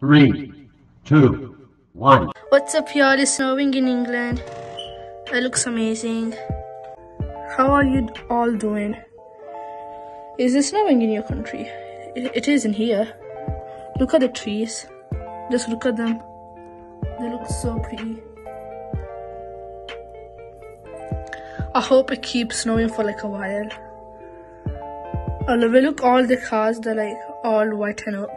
Three, two, one. What's up y'all? It's snowing in England. It looks amazing. How are you all doing? Is it snowing in your country? It, it is in here. Look at the trees. Just look at them. They look so pretty. I hope it keeps snowing for like a while. Oh, look all the cars, they're like all whiten up.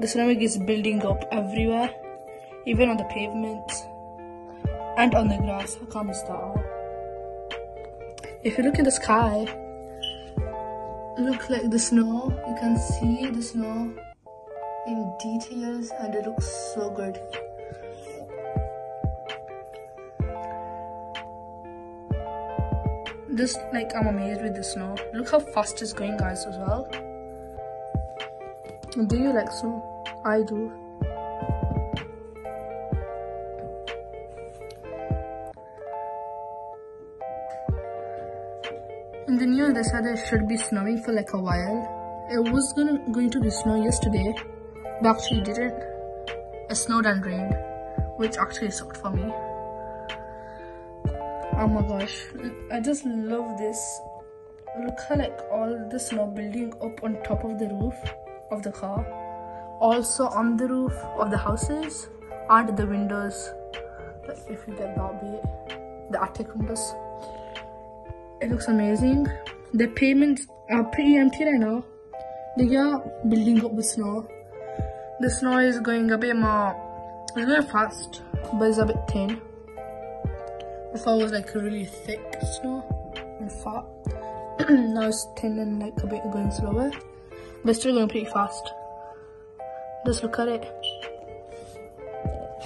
The snowing is building up everywhere, even on the pavements and on the grass. I can't miss that. If you look in the sky, look like the snow. You can see the snow in details and it looks so good. Just like I'm amazed with the snow. Look how fast it's going guys as well. Do you like snow? I do. In the they said it should be snowing for like a while. It was gonna going to be snow yesterday, but actually didn't. It snowed and rained, which actually sucked for me. Oh my gosh, I just love this. Look how like all the snow building up on top of the roof of the car. Also on the roof of the houses and the windows. If you get bit, the attic windows. It looks amazing. The pavements are pretty empty right now. They are building up with snow. The snow is going a bit more, it's going fast, but it's a bit thin. Before it was like a really thick snow and fat. now it's thin and like a bit going slower. But still going pretty fast. Just look at it.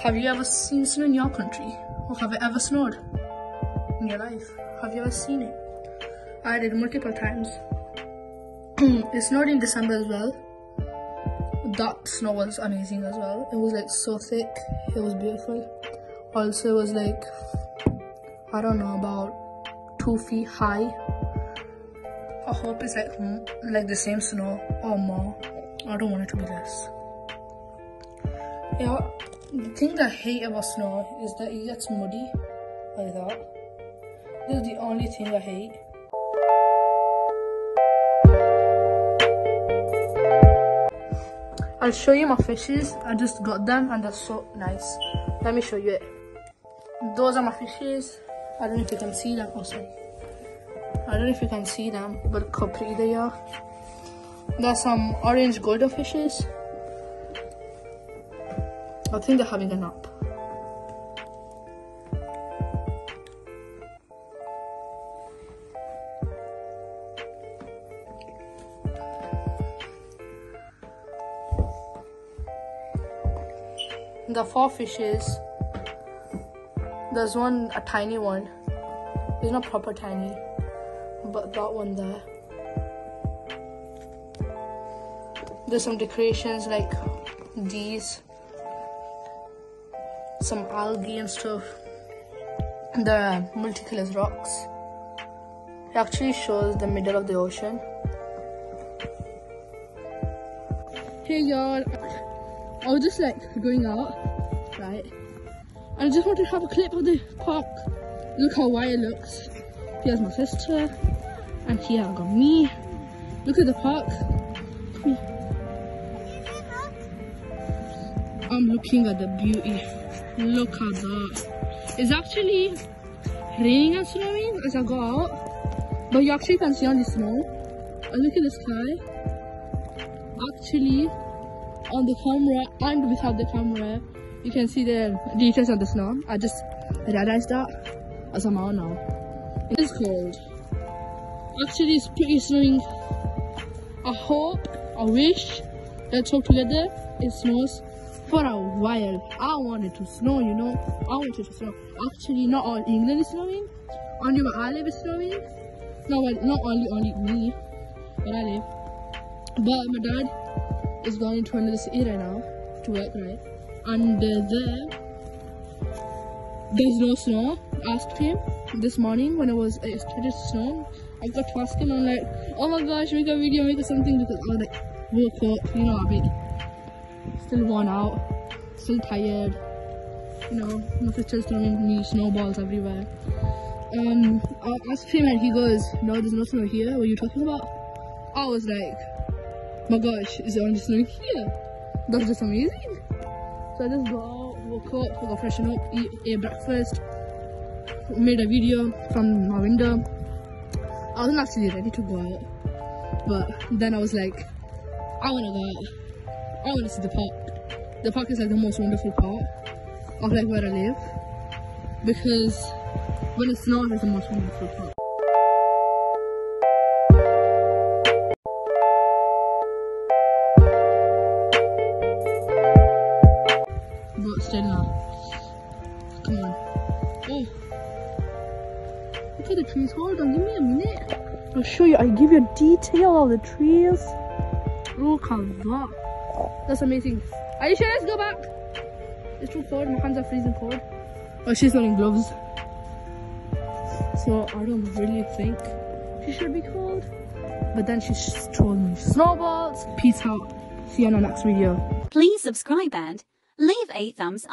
Have you ever seen snow in your country? Or have it ever snowed in your life? Have you ever seen it? I did multiple times. it snowed in December as well. That snow was amazing as well. It was like so thick. It was beautiful. Also, it was like, I don't know, about two feet high. I hope it's like like the same snow or more. I don't want it to be less. Yeah, the thing I hate about snow is that it gets muddy like that. This is the only thing I hate. I'll show you my fishes. I just got them and they're so nice. Let me show you it. Those are my fishes. I don't know if you can see them. Oh, sorry. I don't know if you can see them, but how pretty they are. There's some orange golden fishes. I think they're having a nap. the four fishes. There's one a tiny one. It's not proper tiny but that one there. There's some decorations like these some algae and stuff the multicolored rocks it actually shows the middle of the ocean hey y'all I was just like going out, right? And I just wanted to have a clip of the park. Look how white it looks. Here's my sister, and here I got me. Look at the park. I'm looking at the beauty. Look at that. It's actually raining and snowing as I go out, but you actually can see on the snow. And look at the sky. Actually, on the camera and without the camera you can see the details of the snow i just realized that as i'm out now it is cold actually it's pretty snowing i hope i wish let's hope together it snows for a while i wanted to snow you know i wanted to snow actually not all england is snowing only where i live is snowing not, not only only me where i live but my dad is going to another city right now to work, right? And uh, there, there's no snow. I asked him this morning when it was it started to snow. I got to ask him. I'm like, oh my gosh, make a video, make something because I was like up, you know, a bit still worn out, still tired. You know, my sister's throwing me snowballs everywhere. Um, I asked him and he goes, No, there's no snow here. What are you talking about? I was like, My gosh, is it only snowing here? That's just amazing. So I just go out, woke up, got freshen up, eat, ate breakfast, made a video from my window. I wasn't actually ready to go out, but then I was like, I wanna go out. I wanna see the park. The park is like the most wonderful part of like where I live because when it snows, it's the most wonderful part. But still not. Come on. Oh. Look at the trees. Hold on, give me a minute. I'll show you. I'll give you a detail of the trees. Look at that. That's amazing. Are you sure? Let's go back. It's too cold. My hands are freezing cold. Oh, she's wearing gloves. So I don't really think she should be cold. But then she told me snowballs. Peace out. See you on the next video. Please subscribe and leave a thumbs up.